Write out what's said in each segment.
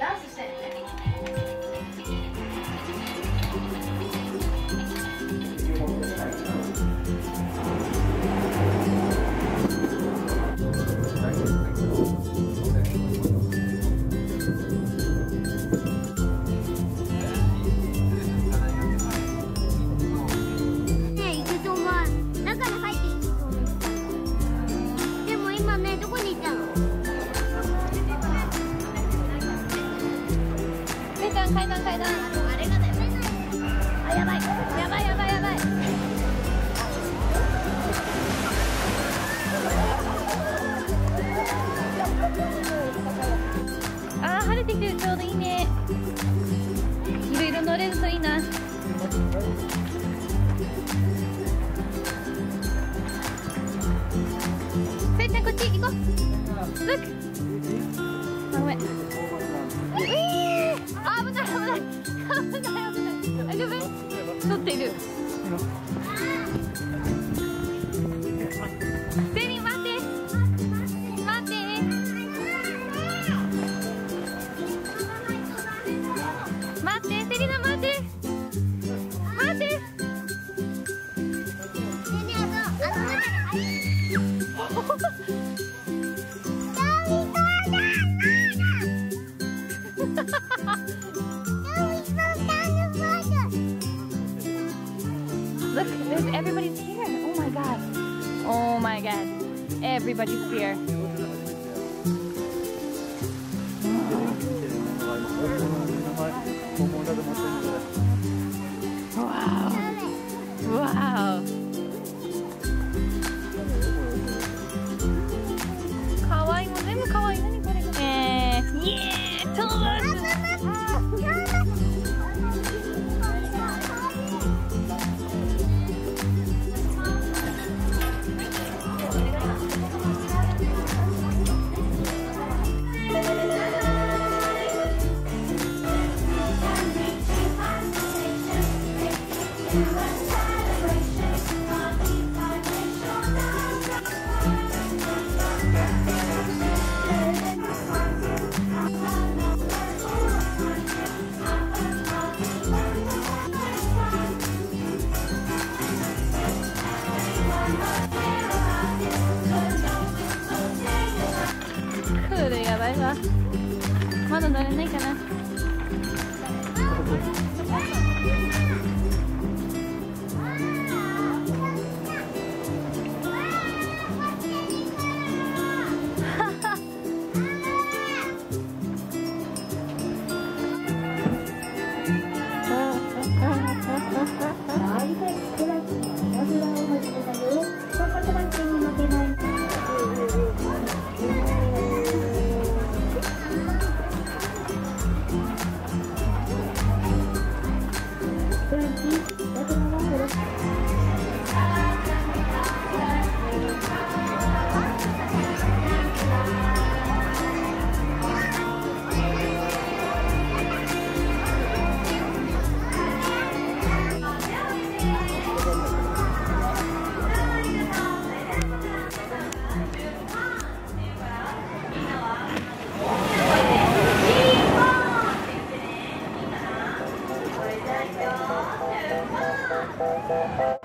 That's the same thing. れてきてるちょうどいいね。いろいろ乗れるといいな。せいちゃんこっち行こう。Look あごめん。えー、あ危ない危ない。危ない危ない。大丈夫？乗っている。everybody's here. まだ乗れないかな。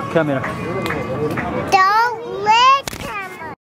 Come here.